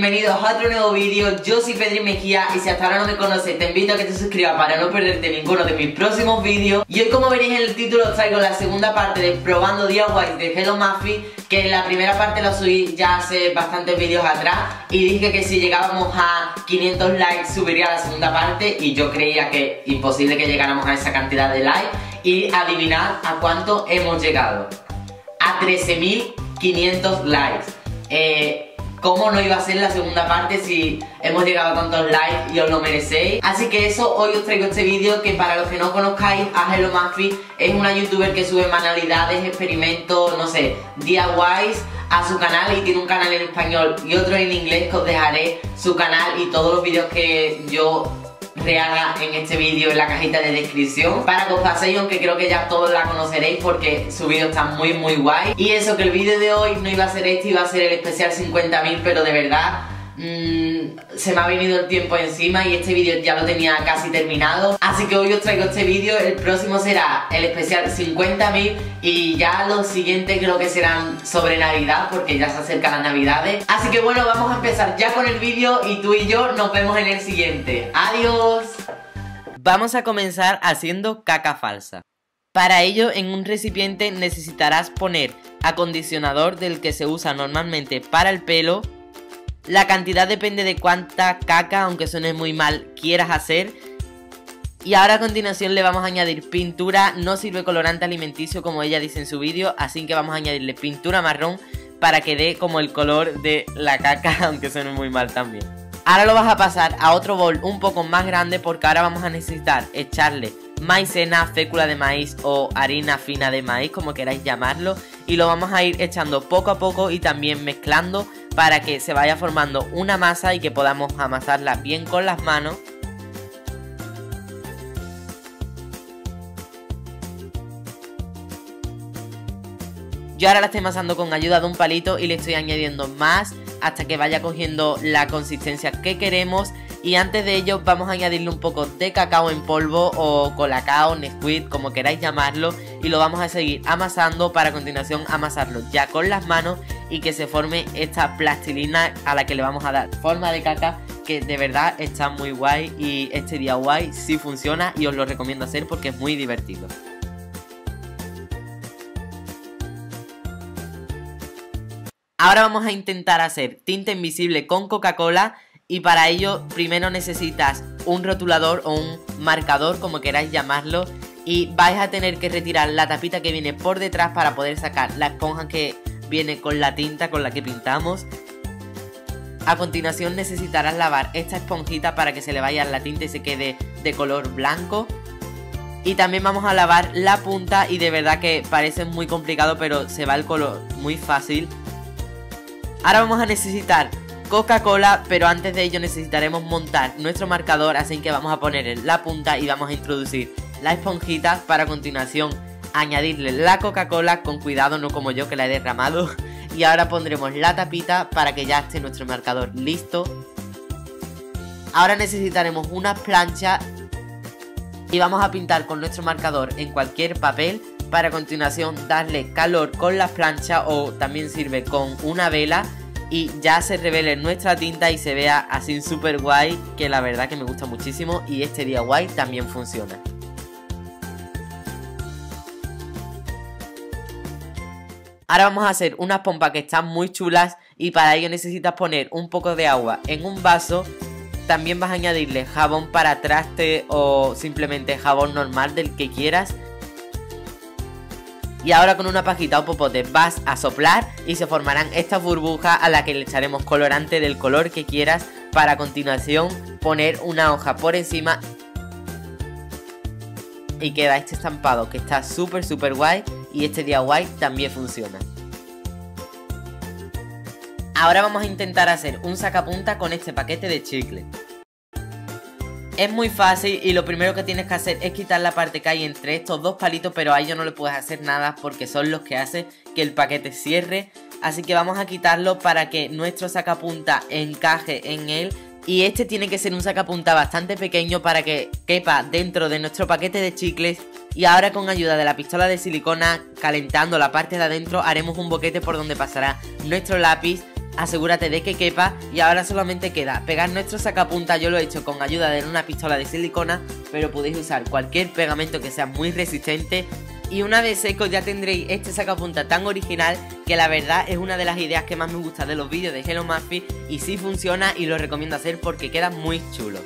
bienvenidos a otro nuevo vídeo, yo soy Pedri Mejía y si hasta ahora no me conoces te invito a que te suscribas para no perderte ninguno de mis próximos vídeos. Y hoy como veréis en el título traigo la segunda parte de Probando DIY de Hello Muffy que en la primera parte lo subí ya hace bastantes vídeos atrás y dije que si llegábamos a 500 likes subiría la segunda parte y yo creía que imposible que llegáramos a esa cantidad de likes. Y adivinad a cuánto hemos llegado. A 13.500 likes. Eh, cómo no iba a ser la segunda parte si hemos llegado a tantos likes y os lo merecéis. Así que eso, hoy os traigo este vídeo que para los que no conozcáis, a Hello Muffy es una youtuber que sube manualidades, experimentos, no sé, DIYs a su canal y tiene un canal en español y otro en inglés que os dejaré su canal y todos los vídeos que yo rehaga en este vídeo en la cajita de descripción para que os paséis, aunque creo que ya todos la conoceréis porque su vídeo está muy muy guay. Y eso, que el vídeo de hoy no iba a ser este, iba a ser el especial 50.000, pero de verdad Mm, se me ha venido el tiempo encima y este vídeo ya lo tenía casi terminado. Así que hoy os traigo este vídeo, el próximo será el especial 50.000 Y ya los siguientes creo que serán sobre Navidad porque ya se acercan las Navidades. Así que bueno, vamos a empezar ya con el vídeo y tú y yo nos vemos en el siguiente. ¡Adiós! Vamos a comenzar haciendo caca falsa. Para ello, en un recipiente necesitarás poner acondicionador del que se usa normalmente para el pelo, la cantidad depende de cuánta caca, aunque suene muy mal, quieras hacer. Y ahora a continuación le vamos a añadir pintura, no sirve colorante alimenticio como ella dice en su vídeo, así que vamos a añadirle pintura marrón para que dé como el color de la caca, aunque suene muy mal también. Ahora lo vas a pasar a otro bol un poco más grande porque ahora vamos a necesitar echarle maicena, fécula de maíz o harina fina de maíz, como queráis llamarlo, y lo vamos a ir echando poco a poco y también mezclando para que se vaya formando una masa y que podamos amasarla bien con las manos. Yo ahora la estoy amasando con ayuda de un palito y le estoy añadiendo más hasta que vaya cogiendo la consistencia que queremos y antes de ello vamos a añadirle un poco de cacao en polvo o colacao, Nesquik, como queráis llamarlo y lo vamos a seguir amasando para a continuación amasarlo ya con las manos y que se forme esta plastilina a la que le vamos a dar forma de caca que de verdad está muy guay y este DIY sí funciona y os lo recomiendo hacer porque es muy divertido. Ahora vamos a intentar hacer tinta invisible con Coca-Cola y para ello primero necesitas un rotulador o un marcador como queráis llamarlo y vais a tener que retirar la tapita que viene por detrás para poder sacar la esponja que viene con la tinta con la que pintamos. A continuación necesitarás lavar esta esponjita para que se le vaya la tinta y se quede de color blanco. Y también vamos a lavar la punta y de verdad que parece muy complicado pero se va el color muy fácil. Ahora vamos a necesitar Coca-Cola, pero antes de ello necesitaremos montar nuestro marcador, así que vamos a poner la punta y vamos a introducir la esponjita para a continuación añadirle la Coca-Cola con cuidado, no como yo que la he derramado. Y ahora pondremos la tapita para que ya esté nuestro marcador listo. Ahora necesitaremos una plancha y vamos a pintar con nuestro marcador en cualquier papel para a continuación darle calor con la plancha o también sirve con una vela y ya se revele nuestra tinta y se vea así súper guay que la verdad que me gusta muchísimo y este día guay también funciona. Ahora vamos a hacer unas pompas que están muy chulas y para ello necesitas poner un poco de agua en un vaso. También vas a añadirle jabón para traste o simplemente jabón normal del que quieras. Y ahora con una pajita o popote vas a soplar y se formarán estas burbujas a las que le echaremos colorante del color que quieras para a continuación poner una hoja por encima y queda este estampado que está súper súper guay y este DIY también funciona. Ahora vamos a intentar hacer un sacapunta con este paquete de chicle. Es muy fácil y lo primero que tienes que hacer es quitar la parte que hay entre estos dos palitos pero a ellos no le puedes hacer nada porque son los que hacen que el paquete cierre. Así que vamos a quitarlo para que nuestro sacapunta encaje en él y este tiene que ser un sacapunta bastante pequeño para que quepa dentro de nuestro paquete de chicles. Y ahora con ayuda de la pistola de silicona calentando la parte de adentro haremos un boquete por donde pasará nuestro lápiz. Asegúrate de que quepa y ahora solamente queda pegar nuestro sacapunta, yo lo he hecho con ayuda de una pistola de silicona, pero podéis usar cualquier pegamento que sea muy resistente y una vez seco ya tendréis este sacapunta tan original que la verdad es una de las ideas que más me gusta de los vídeos de Hello Murphy y sí funciona y lo recomiendo hacer porque queda muy chulo.